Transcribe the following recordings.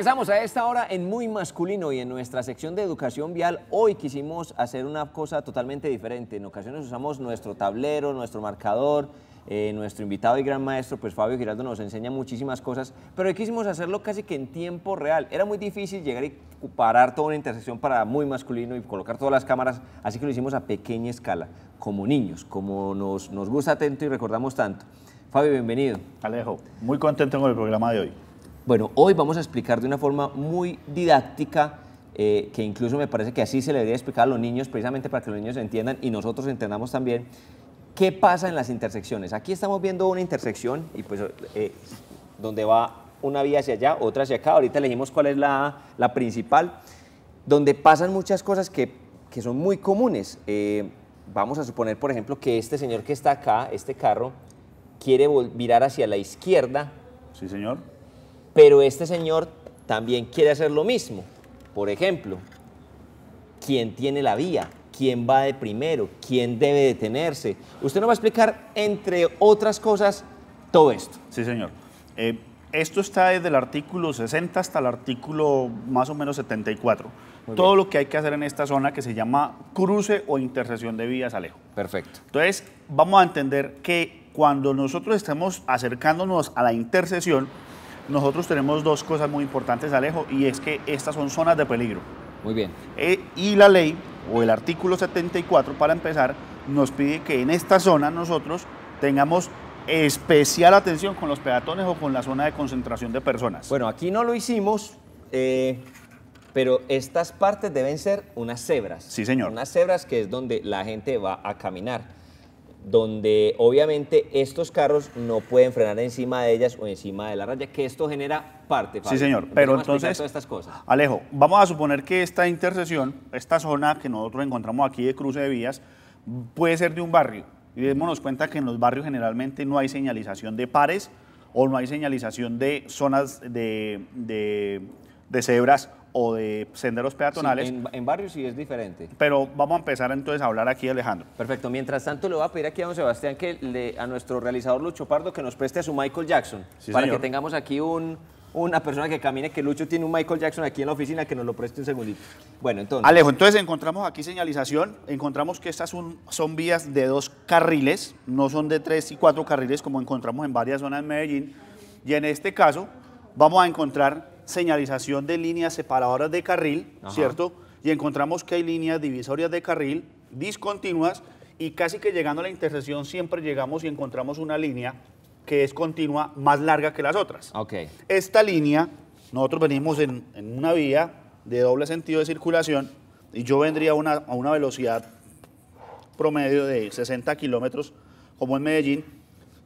Regresamos a esta hora en Muy Masculino y en nuestra sección de educación vial. Hoy quisimos hacer una cosa totalmente diferente. En ocasiones usamos nuestro tablero, nuestro marcador. eh, nuestro invitado y gran maestro, pues Fabio Giraldo, nos enseña muchísimas cosas, pero hoy quisimos hacerlo casi que en tiempo real. Era muy difícil llegar y parar toda una intersección para muy masculino y colocar todas las cámaras, así que lo hicimos a pequeña escala, como niños, como nos, nos gusta tanto y recordamos tanto. Fabio, bienvenido. Alejo, muy contento con el programa de hoy. Bueno, hoy vamos a explicar de una forma muy didáctica, eh, que incluso me parece que así se le debería explicar a los niños, precisamente para que los niños entiendan y nosotros entendamos también qué pasa en las intersecciones. Aquí estamos viendo una intersección y pues eh, donde va una vía hacia allá, otra hacia acá. Ahorita elegimos cuál es la, la principal, donde pasan muchas cosas que, que son muy comunes. Eh, vamos a suponer, por ejemplo, que este señor que está acá, este carro, quiere virar hacia la izquierda, Sí, señor. Pero este señor también quiere hacer lo mismo. Por ejemplo, ¿quién tiene la vía? ¿Quién va de primero? ¿Quién debe detenerse? Usted nos va a explicar, entre otras cosas, todo esto. Sí, señor. Eh, esto está desde el artículo 60 hasta el artículo más o menos 74. Muy Todo bien. lo que hay que hacer en esta zona que se llama cruce o intersección de vías, Alejo. Perfecto. Entonces, vamos a entender que cuando nosotros estemos acercándonos a la intersección, nosotros tenemos dos cosas muy importantes, Alejo, y es que estas son zonas de peligro. Muy bien. Eh, y la ley, o el artículo 74, para empezar, nos pide que en esta zona nosotros tengamos especial atención con los peatones o con la zona de concentración de personas. Bueno, aquí no lo hicimos, eh, pero estas partes deben ser unas cebras. Sí, señor. Unas cebras que es donde la gente va a caminar, donde obviamente estos carros no pueden frenar encima de ellas o encima de la raya, que esto genera parte. Sí, señor. Pero entonces, todas estas cosas. Alejo, vamos a suponer que esta intersección, esta zona que nosotros encontramos aquí de cruce de vías, puede ser de un barrio. Y démonos cuenta que en los barrios generalmente no hay señalización de pares o no hay señalización de zonas de, de- de cebras o de senderos peatonales. Sí, en, en barrios sí es diferente. Pero vamos a empezar entonces a hablar aquí, Alejandro. Perfecto. Mientras tanto, le voy a pedir aquí a don Sebastián que le, a nuestro realizador Lucho Pardo que nos preste a su Michael Jackson. Sí, para señor. que tengamos aquí un, una persona que camine, que Lucho tiene un Michael Jackson aquí en la oficina, que nos lo preste un segundito. Bueno, entonces. Alejo, entonces encontramos aquí señalización, encontramos que estas son, son vías de dos carriles, no son de tres y cuatro carriles como encontramos en varias zonas de Medellín. Y en este caso vamos a encontrar señalización de líneas separadoras de carril, Ajá. ¿cierto? Y encontramos que hay líneas divisorias de carril discontinuas y casi que llegando a la intersección siempre llegamos y encontramos una línea que es continua más larga que las otras. Ok. Esta línea, nosotros venimos en, en una vía de doble sentido de circulación y yo vendría a una, a una velocidad promedio de 60 kilómetros, como en Medellín,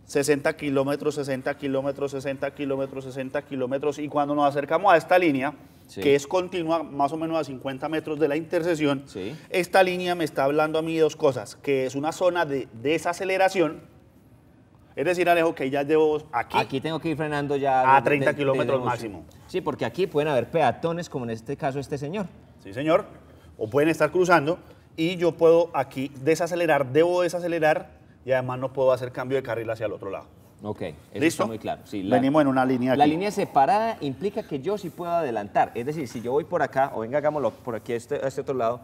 60 kilómetros, 60 kilómetros, 60 kilómetros, 60 kilómetros, y cuando nos acercamos a esta línea, Sí. que es continua más o menos a 50 metros de la intersección, Sí. esta línea me está hablando a mí dos cosas, que es una zona de desaceleración, es decir, Alejo, que ya llevo aquí, Aquí tengo que ir frenando ya. A 30 kilómetros máximo. Sí, porque aquí pueden haber peatones, como en este caso este señor. Sí, señor. O pueden estar cruzando y yo puedo aquí desacelerar, debo desacelerar y además no puedo hacer cambio de carril hacia el otro lado. Ok, eso ¿Listo? está muy claro. Sí, la- Venimos en una línea La aquí. línea separada implica que yo sí puedo adelantar. Es decir, si yo voy por acá, o venga, hagámoslo por aquí a este, a este otro lado,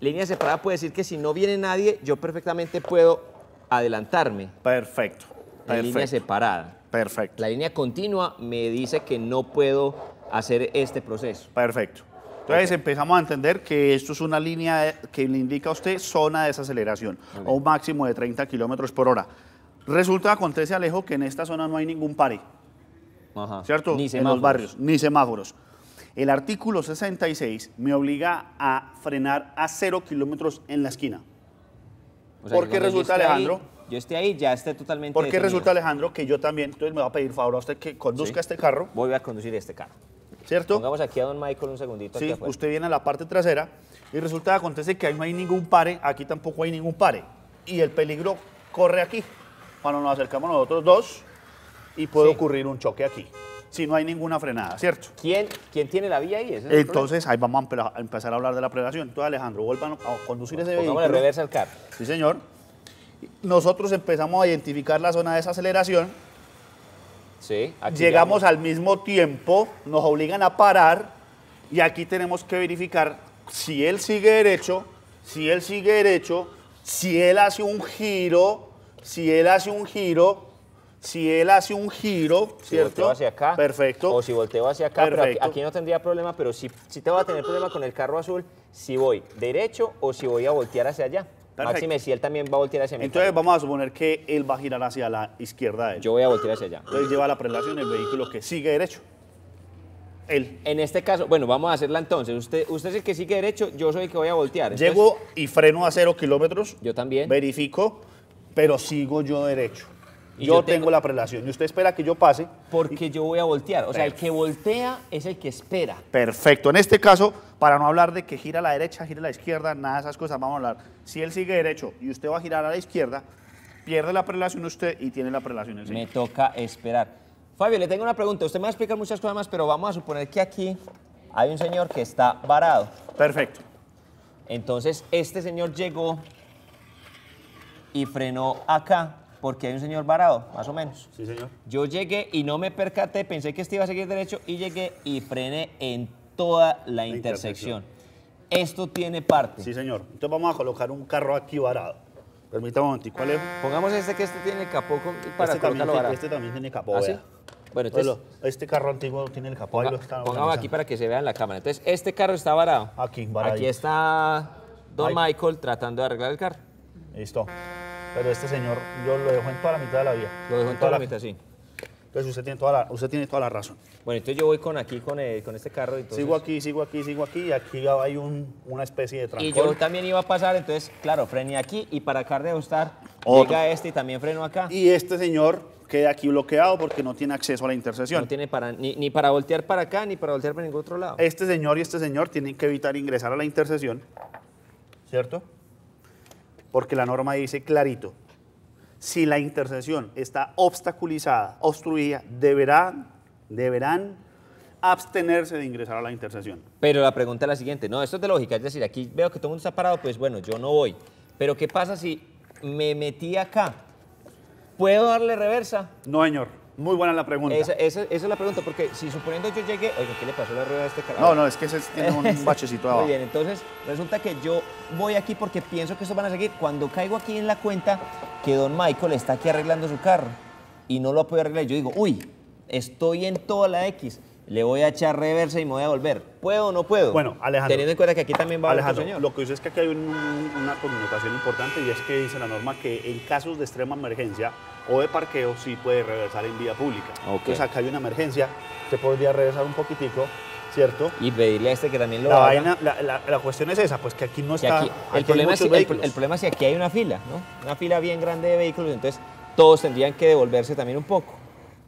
línea separada puede decir que si no viene nadie, yo perfectamente puedo adelantarme Perfecto. en línea separada. Perfecto. La línea continua me dice que no puedo hacer este proceso. Perfecto. Entonces empezamos a entender que esto es una línea que le indica a usted zona de desaceleración a un máximo de 30 kilómetros por hora. Resulta, acontece, Alejo, que en esta zona no hay ningún pare. Ajá. ¿cierto? Ni en los barrios, ni semáforos. El artículo 66 me obliga a frenar a cero kilómetros en la esquina. O sea, ¿Por que qué cuando yo resulta, esté ahí- Alejandro? yo esté ahí, ya esté totalmente ¿Por qué detenido. resulta, Alejandro, que yo también, entonces me va a pedir favor a usted que conduzca Sí. este carro, Voy a conducir este carro. ¿Cierto? Pongamos aquí a don Michael un segundito. Sí, usted viene a la parte trasera y resulta, acontece que ahí no hay ningún pare, aquí tampoco hay ningún pare. Y el peligro corre aquí, cuando nos acercamos nosotros dos y puede Sí. ocurrir un choque aquí, si no hay ninguna frenada, ¿cierto? ¿Quién, ¿Quién tiene la vía ahí? Ese es. Entonces ahí vamos a empe- a empezar a hablar de la prevención. Entonces Alejandro, vuelvan a conducir ese vehículo. reversa al carro. Sí, señor. Nosotros empezamos a identificar la zona de desaceleración, Sí, aquí llegamos al mismo tiempo, nos obligan a parar y aquí tenemos que verificar si él sigue derecho, si él sigue derecho, si él hace un giro, si él hace un giro, si él hace un giro, Si ¿cierto? volteo hacia acá. Perfecto. O si volteo hacia acá, pero aquí, Perfecto. aquí no tendría problema, pero sí, sí te voy a tener problema con el carro azul si voy derecho o si voy a voltear hacia allá. Perfecto. Máxime, si él también va a voltear hacia mí. Entonces vamos a suponer que él va a girar hacia la izquierda de él. yo voy a voltear hacia allá. Entonces lleva la prelación el vehículo que sigue derecho. Él. En este caso, bueno, vamos a hacerla entonces. Usted, usted es el que sigue derecho, yo soy el que voy a voltear. Entonces, Llego y freno a cero kilómetros. Yo también. Verifico, pero sigo yo derecho. Y yo, yo tengo, tengo- la prelación y usted espera que yo pase. Porque yo voy a voltear. O sea, el que voltea es el que espera. Perfecto. En este caso, para no hablar de que gira a la derecha, gira a la izquierda, nada de esas cosas, vamos a hablar. Si él sigue derecho y usted va a girar a la izquierda, pierde la prelación usted y tiene la prelación el Me toca esperar. Fabio, le tengo una pregunta. Usted me va a explicar muchas cosas más, pero vamos a suponer que aquí hay un señor que está varado. Perfecto. Entonces, este señor llegó y frenó acá porque hay un señor varado, más o menos. Sí, señor. Yo llegué y no me percaté, pensé que este iba a seguir derecho y llegué y frené en toda la intersección. Esto tiene parte. Sí, señor. Entonces vamos a colocar un carro aquí varado. Permítame un momentico, Alejo. Pongamos este que este tiene capó con- para este, también, colocarlo tiene- varado. este también tiene capó, ¿Ah, sí? Bueno, Entonces, este carro antiguo tiene el capó, pongamos aquí para que se vea en la cámara. Entonces, este carro está varado. Aquí, varadito. Aquí está Don. Michael tratando de arreglar el carro. Listo. Pero este señor, yo lo dejo en toda la mitad de la vía. Lo dejo en toda la mitad, sí. Entonces usted tiene toda la, usted tiene toda la razón. Bueno, entonces yo voy con aquí, con, el- con este carro. Entonces, Sigo aquí, sigo aquí, sigo aquí y aquí hay un- una especie de trancón. Y yo también iba a pasar, entonces, claro, frené aquí y para acá de ajustar, Otro. llega este y también freno acá. Y este señor queda aquí bloqueado porque no tiene acceso a la intersección. No tiene para, ni, ni para voltear para acá, ni para voltear para ningún otro lado. Este señor y este señor tienen que evitar ingresar a la intersección, ¿cierto? Porque la norma dice clarito, si la intersección está obstaculizada, obstruida, deberán, deberán abstenerse de ingresar a la intersección. Pero la pregunta es la siguiente, no, esto es de lógica, es decir, aquí veo que todo el mundo está parado, pues bueno, yo no voy. Pero ¿qué pasa si me metí acá? ¿Puedo darle reversa? No, señor. Muy buena la pregunta. Esa, esa- esa es la pregunta, porque si suponiendo yo llegué, oiga, ¿qué le pasó a la rueda de este carro? No, no, es que ese tiene un bachecito abajo. Muy bien, entonces resulta que yo voy aquí porque pienso que estos van a seguir. Cuando caigo aquí en la cuenta que don Michael está aquí arreglando su carro y no lo ha podido arreglar, yo digo, uy, estoy en toda la X, le voy a echar reversa y me voy a volver. ¿Puedo o no puedo? Bueno, Alejandro. Teniendo en cuenta que aquí también va Alejandro, señor. lo que dice es que aquí hay un- una connotación importante y es que dice la norma que en casos de extrema emergencia o de parqueo sí puede reversar en vía pública. Ok. Entonces acá hay una emergencia, se podría reversar un poquitico, ¿cierto? Y pedirle a este que también lo La, haga. vaina, la, la- la cuestión es esa, pues que aquí no Que está. aquí- el, problema es, que- el, vehículos. el problema es que aquí hay una fila, ¿no? Una fila bien grande de vehículos, entonces todos tendrían que devolverse también un poco.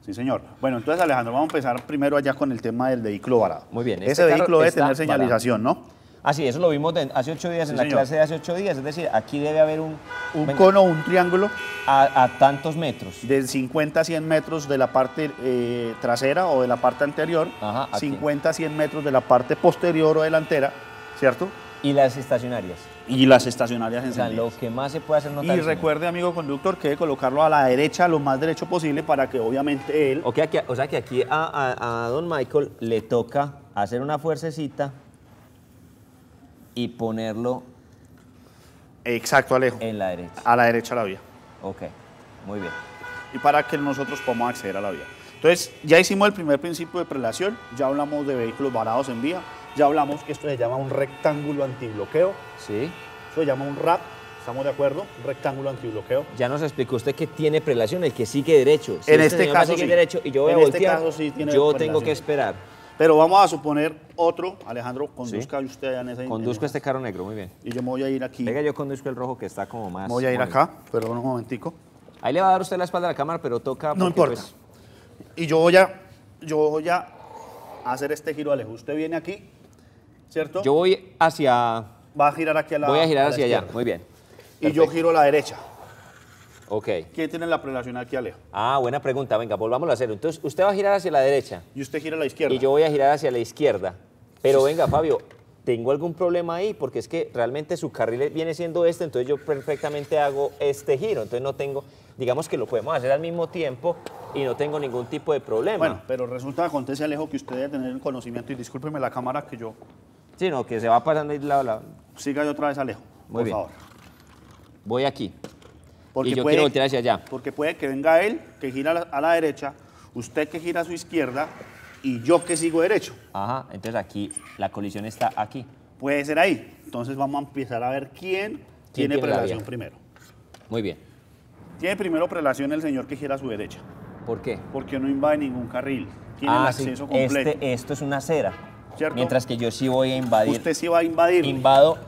Sí, señor. Bueno, entonces Alejandro, vamos a empezar primero allá con el tema del vehículo varado. Muy bien, Ese este vehículo debe tener señalización, ¿no? Ah, sí, eso lo vimos de- hace ocho días Sí, en la señor. clase de hace ocho días. Es decir, aquí debe haber un, Un cono, un triángulo a, a tantos metros. de 50 a 100 metros de la parte eh, trasera o de la parte anterior, Ajá, aquí. 50 a 100 metros de la parte posterior o delantera, ¿cierto? Y las estacionarias. Y las estacionarias O sea, encendidas. lo que más se puede hacer notar. y recuerde, amigo conductor, que debe colocarlo a la derecha lo más derecho posible para que obviamente él... O, que aquí- o sea que aquí a, a- a don Michael le toca hacer una fuercecita y ponerlo Exacto, Alejo. en la derecha. A la derecha de la vía. Ok, muy bien. y para que nosotros podamos acceder a la vía. Entonces, ya hicimos el primer principio de prelación, ya hablamos de vehículos varados en vía, ya hablamos que esto se llama un rectángulo antibloqueo, Sí. eso se llama un RAP, ¿estamos de acuerdo? Un rectángulo antibloqueo. Ya nos explicó usted que tiene prelación, el que sigue derecho. Si En este este caso, sí. derecho y yo voy En a este voltear, caso, sí tiene yo prelación. tengo que esperar. Pero vamos a suponer otro, Alejandro, conduzca usted allá en ese... Conduzco en- este carro negro, muy bien. Y yo me voy a ir aquí, Venga, yo conduzco el rojo que está como más... me voy a ir acá, perdón un momentico. Ahí le va a dar usted la espalda a la cámara, pero toca... No importa. pues, Y yo voy a, yo voy a hacer este giro, Alejo. Usted viene aquí, ¿cierto? yo voy hacia... Va a girar aquí a la Voy a girar hacia allá, muy bien. Y yo giro a la derecha. Ok. ¿Quién tiene la prelación aquí, Alejo? Ah, buena pregunta. Venga, volvámoslo a hacer. Entonces, usted va a girar hacia la derecha Y usted gira a la izquierda. y yo voy a girar hacia la izquierda. Pero venga, Fabio, tengo algún problema ahí, porque es que realmente su carril viene siendo este, entonces yo perfectamente hago este giro, entonces no tengo, digamos que lo podemos hacer al mismo tiempo y no tengo ningún tipo de problema. Bueno, pero resulta, acontece Alejo, que usted debe tener el conocimiento, y discúlpeme la cámara que yo... Sí, no, que se va pasando ahí lado a lado. Siga yo otra vez Alejo, Muy por bien. favor. Voy aquí. Porque y yo puede- quiero voltear hacia allá. Porque puede que venga él, que gira a la, a la derecha, usted que gira a su izquierda, y yo que sigo derecho. Ajá, entonces aquí la colisión está aquí. Puede ser ahí. Entonces vamos a empezar a ver quién, tiene, tiene la prelación primero. Muy bien. Tiene primero prelación el señor que gira a su derecha, ¿Por qué? porque no invade ningún carril. Tiene el Ah, sí, acceso completo. Este, esto es una acera. ¿Cierto? Mientras que yo sí voy a invadir. Usted sí va a invadir. invado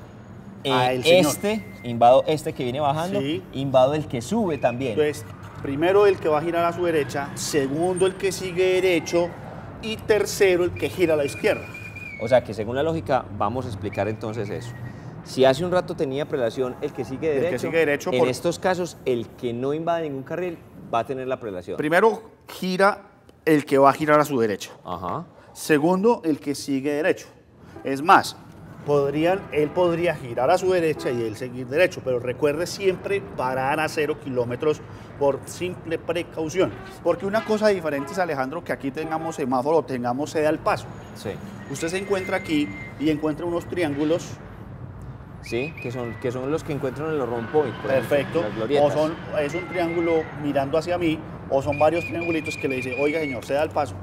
eh, A el señor. este, invado este que viene bajando, Sí. invado el que sube también. Entonces, primero el que va a girar a su derecha, segundo el que sigue derecho y tercero el que gira a la izquierda. O sea que según la lógica vamos a explicar entonces eso. Si hace un rato tenía prelación el que sigue que derecho, sigue derecho en por- estos casos el que no invade ningún carril va a tener la prelación. Primero gira el que va a girar a su derecha. Ajá. Segundo, el que sigue derecho. Es más, podrían, él podría girar a su derecha y él seguir derecho, pero recuerde siempre parar a cero kilómetros por simple precaución. Porque una cosa diferente es, Alejandro, que aquí tengamos semáforo o tengamos sede al paso. Sí. Usted se encuentra aquí y encuentra unos triángulos, Sí, que son, que son los que encuentran en los rompoint. ejemplo, perfecto, o son, es un triángulo mirando hacia mí, o son varios triangulitos que le dice, oiga señor, ceda al paso.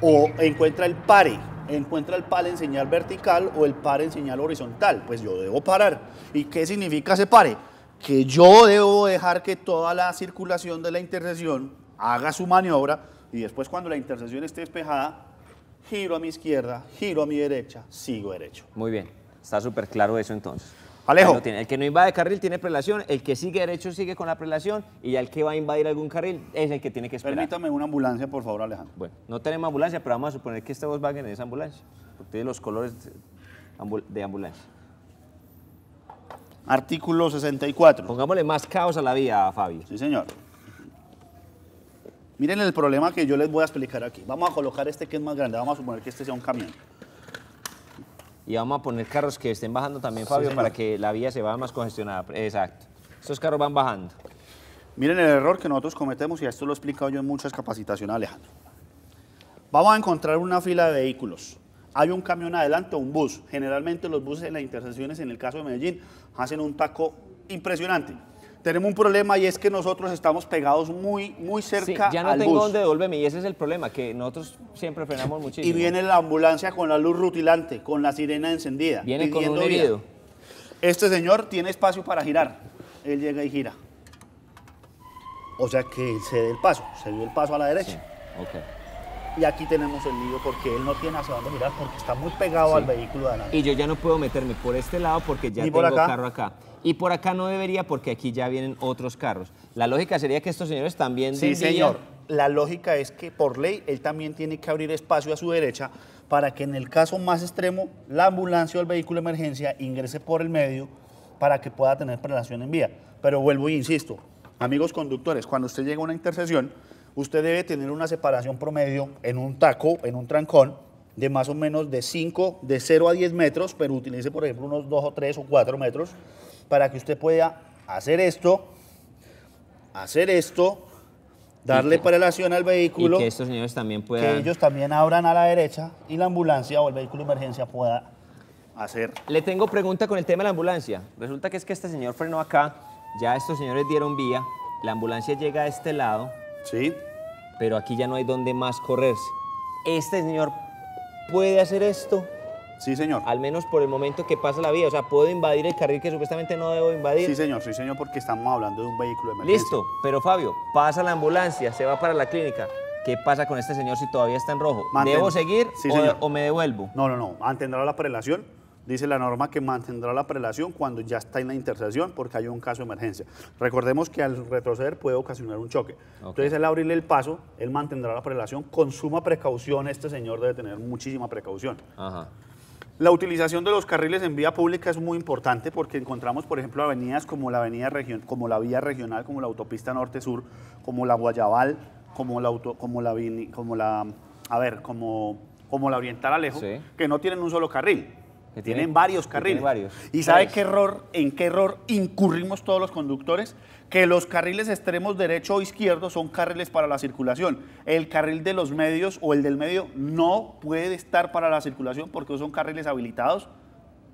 O encuentra el pare, encuentra el pare en señal vertical o el pare en señal horizontal. Pues yo debo parar. ¿Y qué significa ese pare? Que yo debo dejar que toda la circulación de la intersección haga su maniobra y después cuando la intersección esté despejada, giro a mi izquierda, giro a mi derecha, sigo derecho. Muy bien, está súper claro eso entonces. Alejo. Tiene. El que no invade carril tiene prelación, el que sigue derecho sigue con la prelación y ya el que va a invadir algún carril es el que tiene que esperar. Permítame una ambulancia, por favor, Alejandro. Bueno, no tenemos ambulancia, pero vamos a suponer que este Volkswagen es ambulancia, porque tiene los colores de ambulancia. Artículo 64. Pongámosle más caos a la vía, Fabio. Sí, señor. Miren el problema que yo les voy a explicar aquí. Vamos a colocar este que es más grande. Vamos a suponer que este sea un camión. Y vamos a poner carros que estén bajando también, Fabio, para que la vía se vaya más congestionada. Exacto. Estos carros van bajando. Miren el error que nosotros cometemos y esto lo he explicado yo en muchas capacitaciones, Alejandro. Vamos a encontrar una fila de vehículos. Hay un camión adelante o un bus. Generalmente los buses en las intersecciones, en el caso de Medellín, hacen un taco impresionante. Tenemos un problema y es que nosotros estamos pegados muy, muy Sí, cerca ya no al tengo bus. dónde devolverme y ese es el problema, que nosotros siempre frenamos muchísimo. Y viene la ambulancia con la luz rutilante, con la sirena encendida. Viene con un herido. Este señor tiene espacio para girar. Él llega y gira. O sea que se dé el paso, se dio el paso a la derecha. Y aquí tenemos el lío porque él no tiene hacia dónde girar porque está muy pegado Sí. al vehículo de adelante. Y yo ya no puedo meterme por este lado porque ya Ni tengo por acá. carro acá. Y por acá no debería porque aquí ya vienen otros carros. La lógica sería que estos señores también Sí, señor. La lógica es que por ley él también tiene que abrir espacio a su derecha para que en el caso más extremo la ambulancia o el vehículo de emergencia ingrese por el medio para que pueda tener prelación en vía. Pero vuelvo e insisto, amigos conductores, cuando usted llega a una intersección, usted debe tener una separación promedio en un taco, en un trancón, de más o menos de 5, de 0 a 10 metros, pero utilice por ejemplo unos 2 o 3 o 4 metros para que usted pueda hacer esto, hacer esto, darle que- prelación al Y vehículo, que estos señores también que puedan... ellos también abran a la derecha y la ambulancia o el vehículo de emergencia pueda hacer. Le tengo pregunta con el tema de la ambulancia. Resulta que es que este señor frenó acá, ya estos señores dieron vía, la ambulancia llega a este lado, ¿Sí? pero aquí ya no hay donde más correrse. Este señor puede hacer esto, Sí, señor. al menos por el momento que pasa la vía. O sea, puedo invadir el carril que supuestamente no debo invadir. Sí, señor, sí, señor, porque estamos hablando de un vehículo de emergencia. Listo, pero Fabio, pasa la ambulancia, se va para la clínica. ¿Qué pasa con este señor si todavía está en rojo? Mantén- ¿Debo seguir Sí, o- señor. o, me devuelvo? No, no, no, mantendrá la prelación. Dice la norma que mantendrá la prelación cuando ya está en la intersección porque hay un caso de emergencia. Recordemos que al retroceder puede ocasionar un choque. Entonces, al abrirle el paso, él mantendrá la prelación con suma precaución. Este señor debe tener muchísima precaución. Ajá. La utilización de los carriles en vía pública es muy importante porque encontramos, por ejemplo, avenidas como la avenida como la vía regional, como la autopista norte-sur, como la Guayabal, como la auto, como la como la, a ver, como, como la Oriental Alejo, Sí. que no tienen un solo carril. Que tiene- tienen varios carriles. varios. ¿Y sabe qué error, en qué error incurrimos todos los conductores? Que los carriles extremos derecho o izquierdo son carriles para la circulación. El carril de los medios o el del medio no puede estar para la circulación porque son carriles habilitados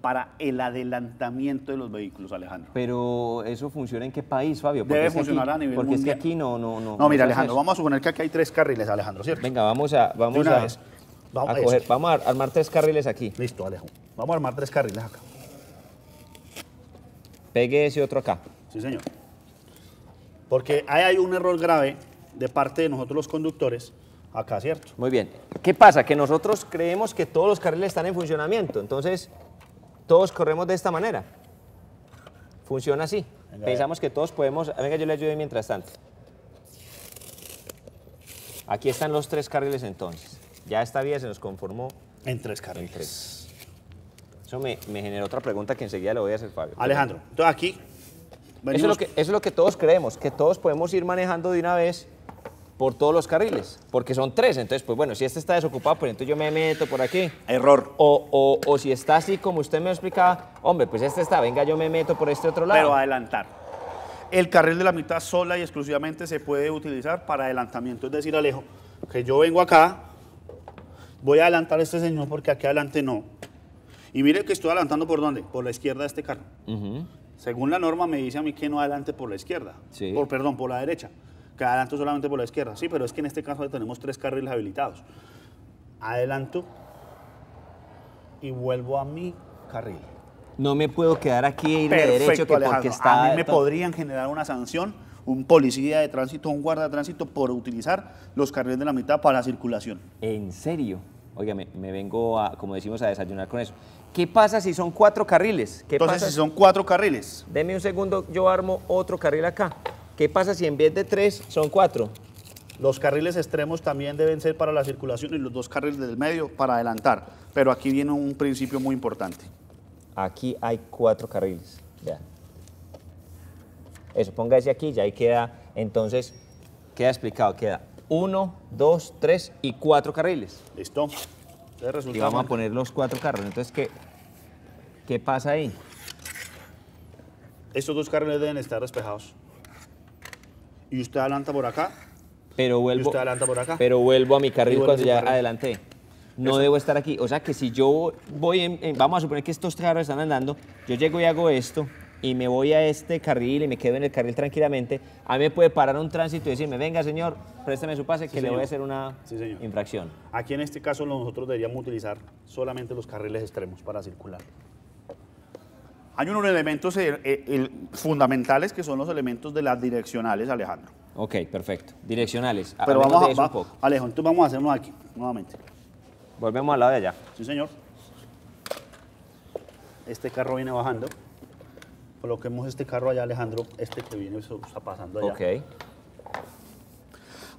para el adelantamiento de los vehículos, Alejandro. Pero eso funciona en qué país, Fabio? Porque Debe aquí- funcionar a nivel Porque mundial. es que aquí no, no, no. No, mira, Alejandro, vamos a suponer que aquí hay tres carriles, Alejandro, ¿cierto? Venga, vamos a, vamos a, vez. Vamos a coger- vamos a armar tres carriles aquí. Listo, Alejo. Vamos a armar tres carriles acá. Pegue ese otro acá. Sí, señor. Porque ahí hay un error grave de parte de nosotros los conductores, acá, ¿cierto? Muy bien. ¿Qué pasa? Que nosotros creemos que todos los carriles están en funcionamiento. Entonces, todos corremos de esta manera. Funciona así. Venga, Pensamos que todos podemos... Venga, yo le ayudo mientras tanto. Aquí están los tres carriles entonces. Ya esta vía se nos conformó. En tres carriles. En tres. Eso me, me generó otra pregunta que enseguida le voy a hacer, Fabio. Alejandro, entonces aquí Eso es, lo que, eso es lo que todos creemos, que todos podemos ir manejando de una vez por todos los carriles, porque son tres. Entonces, pues bueno, si este está desocupado, pues entonces yo me meto por aquí. Error. O, o- o si está así como usted me explicaba, hombre, pues este está, venga, yo me meto por este otro lado. Pero adelantar. El carril de la mitad sola y exclusivamente se puede utilizar para adelantamiento. Es decir, Alejo, que yo vengo acá, voy a adelantar a este señor porque aquí adelante no. Y mire que estoy adelantando por dónde? Por la izquierda de este carro. Ujú. Según la norma me dice a mí que no adelante por la izquierda. Sí. Por, perdón, por la derecha. Que adelanto solamente por la izquierda. Sí, pero es que en este caso tenemos tres carriles habilitados. Adelanto y vuelvo a mi carril. No me puedo quedar aquí e ir de derecho que Alejandro. porque está... A mí me podrían generar una sanción, un policía de tránsito, un guarda de tránsito por utilizar los carriles de la mitad para circulación. ¿En serio? Oiga, me, me vengo, a, como decimos, a desayunar con eso. ¿Qué pasa si son cuatro carriles? ¿Qué Entonces, pasa si son cuatro carriles, Deme un segundo, yo armo otro carril acá. ¿Qué pasa si en vez de tres son cuatro? los carriles extremos también deben ser para la circulación y los dos carriles del medio para adelantar. Pero aquí viene un principio muy importante. Aquí hay cuatro carriles. Ya. Eso, ponga ese aquí, ya ahí queda, entonces, queda explicado, queda uno, dos, tres y cuatro carriles. ¿Listo? Y vamos a poner los cuatro carros. Entonces, ¿qué, qué pasa ahí? Estos dos carriles deben estar despejados. Y usted adelanta por acá. Pero Y vuelvo, usted adelanta por acá. pero vuelvo a mi carril cuando ya carril. adelanté. No Eso. debo estar aquí. O sea que si yo voy, en- en- vamos a suponer que estos carros están andando, yo llego y hago esto y me voy a este carril y me quedo en el carril tranquilamente, a mí me puede parar un tránsito y decirme, venga señor, préstame su pase que le voy a hacer una Sí, infracción. Aquí en este caso nosotros deberíamos utilizar solamente los carriles extremos para circular. Hay unos elementos eh, eh, el- fundamentales que son los elementos de las direccionales, Alejandro. Ok, perfecto. Direccionales. Pero vamos a, un va- poco. Alejo, entonces vamos a hacerlo aquí, nuevamente. Volvemos al lado de allá. Sí, señor. Este carro viene bajando. Coloquemos este carro allá, Alejandro. Este que viene eso está pasando allá. Ok.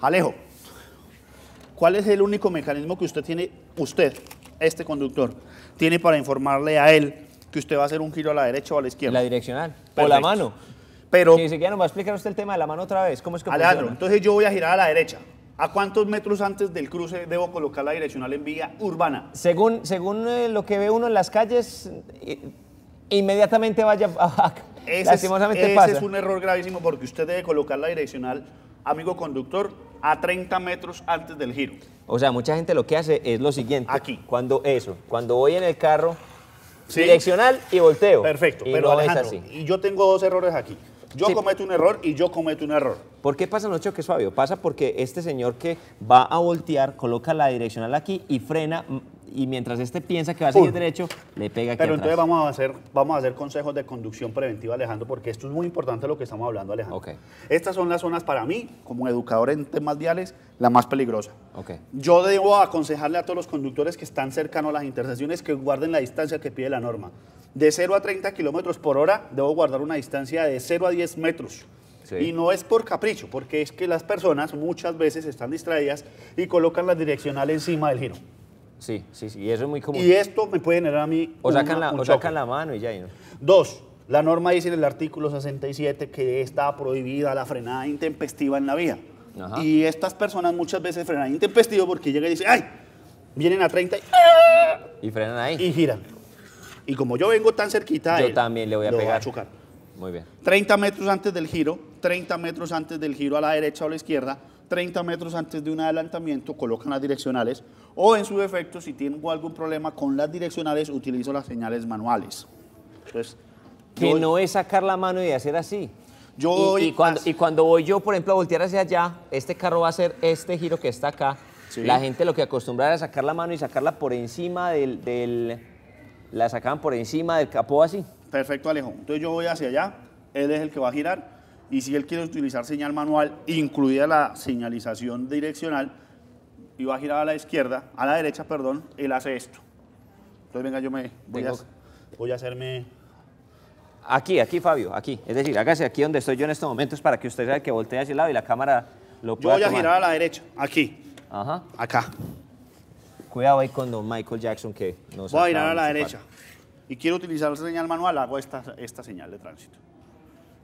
Alejo, ¿cuál es el único mecanismo que usted tiene, usted, este conductor, tiene para informarle a él que usted va a hacer un giro a la derecha o a la izquierda? La direccional. O la mano. Pero, Si siquiera nos va a explicar usted el tema de la mano otra vez. ¿Cómo es que Alejandro, funciona? entonces yo voy a girar a la derecha. ¿A cuántos metros antes del cruce debo colocar la direccional en vía urbana? Según, según eh, lo que ve uno en las calles, eh, inmediatamente vaya. Ese, es, Lastimosamente ese pasa. es un error gravísimo porque usted debe colocar la direccional, amigo conductor, a 30 metros antes del giro. O sea, mucha gente lo que hace es lo siguiente. Aquí. Cuando eso, cuando voy en el carro, ¿Sí? direccional y volteo. Perfecto, Y pero no Alejandro, es así. y yo tengo dos errores aquí. Yo Sí. cometo un error y yo cometo un error. ¿Por qué pasan los choques, Fabio? Pasa porque este señor que va a voltear, coloca la direccional aquí y frena, y mientras este piensa que va a seguir derecho, le pega aquí Pero atrás. entonces vamos a hacer, vamos a hacer consejos de conducción preventiva, Alejandro, porque esto es muy importante lo que estamos hablando, Alejandro. Estas son las zonas para mí, como educador en temas viales, la más peligrosa. Ok. Yo debo aconsejarle a todos los conductores que están cercanos a las intersecciones que guarden la distancia que pide la norma. De 0 a 30 kilómetros por hora, debo guardar una distancia de 0 a 10 metros. Sí. Y no es por capricho, porque es que las personas muchas veces están distraídas y colocan la direccional encima del giro. Sí, sí, sí, y eso es muy común. Y esto me puede generar a mí o sacan, una- la, un o sacan la mano y ya. ¿no? Dos, la norma dice en el artículo 67 que está prohibida la frenada intempestiva en la vía. Ajá. Y estas personas muchas veces frenan intempestivo porque llega y dice, ¡ay! Vienen a 30 y, ¡ah! Y frenan ahí. y giran. Y como yo vengo tan cerquita a Yo él, también le voy a pegar. chocar. Muy bien. 30 metros antes del giro, 30 metros antes del giro a la derecha o a la izquierda, 30 metros antes de un adelantamiento, colocan las direccionales o en su defecto, si tengo algún problema con las direccionales, utilizo las señales manuales. Entonces, Que yo- no es sacar la mano y hacer así. Yo y, voy y cuando, y cuando voy yo, por ejemplo, a voltear hacia allá, este carro va a hacer este giro que está acá. Sí. La gente lo que acostumbraba era sacar la mano y sacarla por encima del, del- La sacaban por encima del capó así. Perfecto, Alejo. Entonces yo voy hacia allá, él es el que va a girar y si él quiere utilizar señal manual, incluida la señalización direccional, y va a girar a la izquierda, a la derecha, perdón, él hace esto. Entonces venga, yo me voy, a, voy a hacerme... Aquí, aquí, Fabio, aquí. Es decir, hágase aquí donde estoy yo en estos momentos para que usted vea que voltee hacia el lado y la cámara lo Yo pueda voy a tomar. girar a la derecha, aquí, Ajá. acá. Cuidado ahí con don Michael Jackson que nos Voy a girar a la de derecha. Y quiero utilizar la señal manual, hago esta, esta señal de tránsito.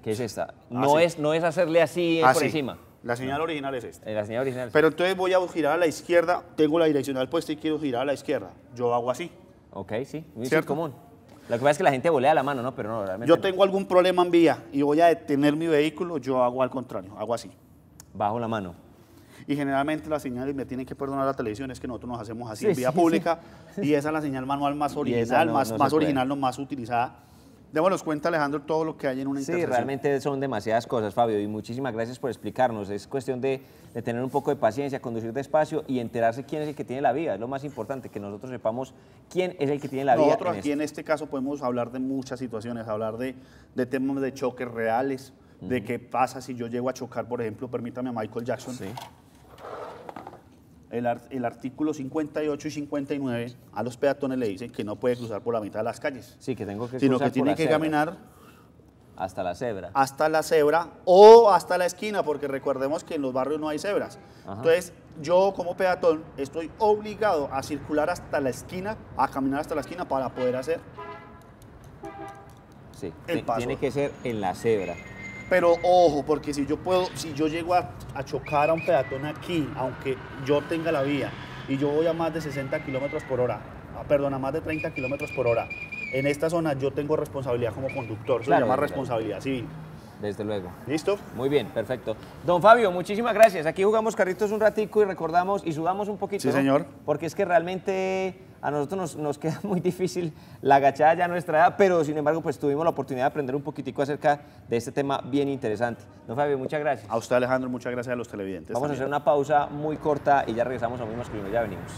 ¿Qué es esta? No, Así. es, no es hacerle así eh, por Así. encima. La señal original es esta. Eh, La señal original. Pero entonces voy a girar a la izquierda, tengo la direccional puesta y quiero girar a la izquierda. Yo hago así. Ok, sí, muy ¿Cierto? común. Lo que pasa es que la gente volea la mano, ¿no? Pero no, realmente Yo no. tengo algún problema en vía y voy a detener mi vehículo, yo hago al contrario, hago así. bajo la mano. Y generalmente las señales me tienen que perdonar la televisión, es que nosotros nos hacemos así Sí, en vía sí, pública y esa es la señal manual más original, no- más, no más original, no más utilizada. Démonos cuenta, Alejandro, todo lo que hay en una Sí, intersección. realmente son demasiadas cosas, Fabio, y muchísimas gracias por explicarnos. Es cuestión de, de tener un poco de paciencia, conducir despacio y enterarse quién es el que tiene la vía. Es lo más importante, que nosotros sepamos quién es el que tiene la vía. Nosotros en aquí esto. en este caso podemos hablar de muchas situaciones, hablar de, de temas de choques reales, de qué pasa si yo llego a chocar, por ejemplo, permítame a Michael Jackson. Sí. El, el artículo 58 y 59 a los peatones le dicen que no puede cruzar por la mitad de las calles, Sí, que tengo que sino cruzar que tiene que cebra, caminar hasta la cebra. hasta la cebra o hasta la esquina, porque recordemos que en los barrios no hay cebras. Ajá. Entonces, yo como peatón estoy obligado a circular hasta la esquina, a caminar hasta la esquina para poder hacer. Sí, el paso. tiene que ser en la cebra. Pero ojo, porque si yo puedo, si yo llego a, a chocar a un peatón aquí, aunque yo tenga la vía y yo voy a más de 60 kilómetros por hora, ah, perdón, a más de 30 kilómetros por hora, en esta zona yo tengo responsabilidad como conductor, eso Claro, se llama responsabilidad civil. Desde luego. ¿Listo? Muy bien, perfecto. Don Fabio, muchísimas gracias. Aquí jugamos carritos un ratico y recordamos y sudamos un poquito. Sí, ¿no? señor. Porque es que realmente a nosotros nos, nos queda muy difícil la agachada ya a nuestra edad, pero sin embargo pues tuvimos la oportunidad de aprender un poquitico acerca de este tema bien interesante. Don Fabio, muchas gracias. A usted, Alejandro, muchas gracias a los televidentes. Vamos a hacer una pausa muy corta y ya regresamos a mismo escribir, ya venimos.